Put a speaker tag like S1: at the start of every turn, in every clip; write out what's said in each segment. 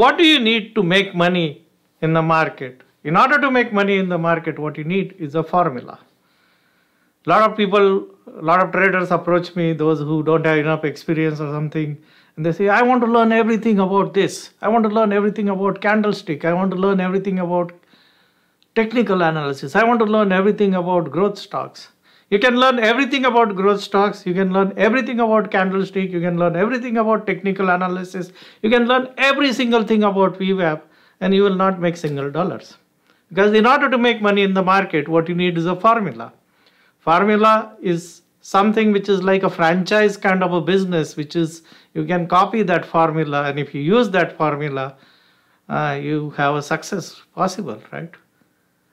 S1: What do you need to make money in the market? In order to make money in the market, what you need is a formula. A lot of people, a lot of traders approach me, those who don't have enough experience or something, and they say, I want to learn everything about this. I want to learn everything about candlestick. I want to learn everything about technical analysis. I want to learn everything about growth stocks. You can learn everything about growth stocks. You can learn everything about candlestick. You can learn everything about technical analysis. You can learn every single thing about VWAP and you will not make single dollars. Because in order to make money in the market, what you need is a formula. Formula is something which is like a franchise kind of a business, which is you can copy that formula and if you use that formula, uh, you have a success possible, right?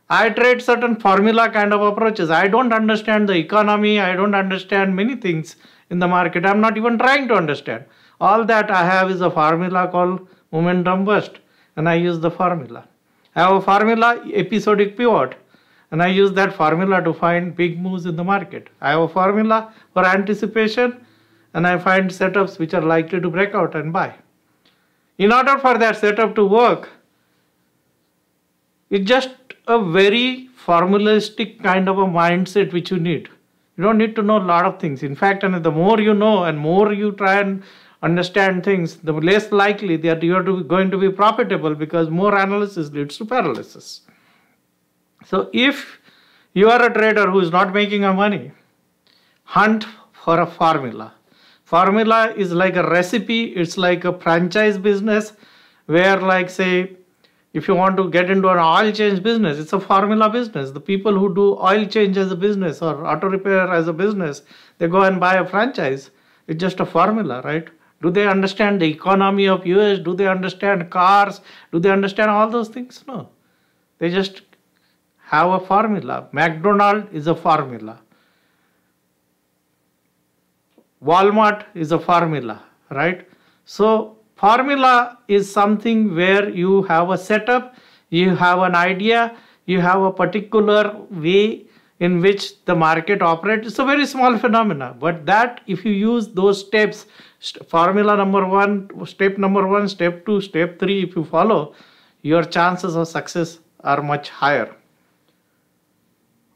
S1: I trade certain formula kind of approaches. I don't understand the economy. I don't understand many things in the market. I'm not even trying to understand. All that I have is a formula called momentum burst and I use the formula. I have a formula episodic pivot and I use that formula to find big moves in the market. I have a formula for anticipation and I find setups which are likely to break out and buy. In order for that setup to work, it's just a very formalistic kind of a mindset which you need. You don't need to know a lot of things. In fact, and the more you know and more you try and understand things, the less likely that you are to, going to be profitable because more analysis leads to paralysis. So if you are a trader who is not making a money, hunt for a formula. Formula is like a recipe, it's like a franchise business where like say if you want to get into an oil change business, it's a formula business. The people who do oil change as a business or auto repair as a business, they go and buy a franchise. It's just a formula, right? Do they understand the economy of US? Do they understand cars? Do they understand all those things? No. They just have a formula. McDonald is a formula. Walmart is a formula, right? So Formula is something where you have a setup, you have an idea, you have a particular way in which the market operates. It's a very small phenomena, but that if you use those steps, formula number one, step number one, step two, step three, if you follow, your chances of success are much higher.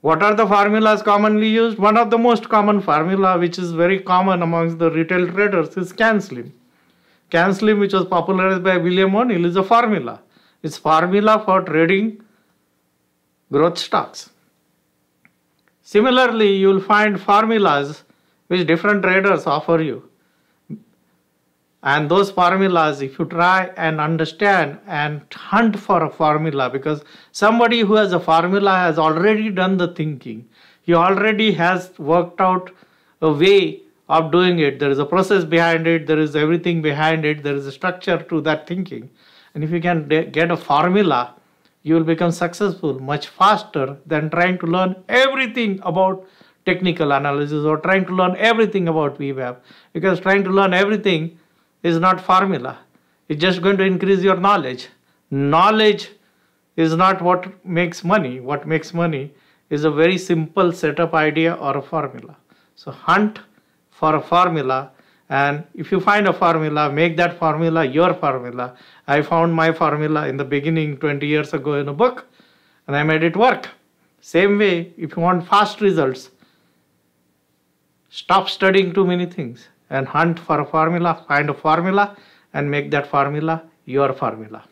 S1: What are the formulas commonly used? One of the most common formula which is very common amongst the retail traders is CAN-SLIM. CAN-SLIM, which was popularized by William O'Neill, is a formula. It's a formula for trading growth stocks. Similarly, you will find formulas which different traders offer you. And those formulas, if you try and understand and hunt for a formula, because somebody who has a formula has already done the thinking, he already has worked out a way of doing it. There is a process behind it, there is everything behind it, there is a structure to that thinking. And if you can get a formula, you will become successful much faster than trying to learn everything about technical analysis or trying to learn everything about VWAP. Because trying to learn everything is not formula. It's just going to increase your knowledge. Knowledge is not what makes money. What makes money is a very simple setup idea or a formula. So hunt for a formula. And if you find a formula make that formula your formula. I found my formula in the beginning 20 years ago in a book and i made it work. Same way if you want fast results stop studying too many things and hunt for a formula find a formula and make that formula your formula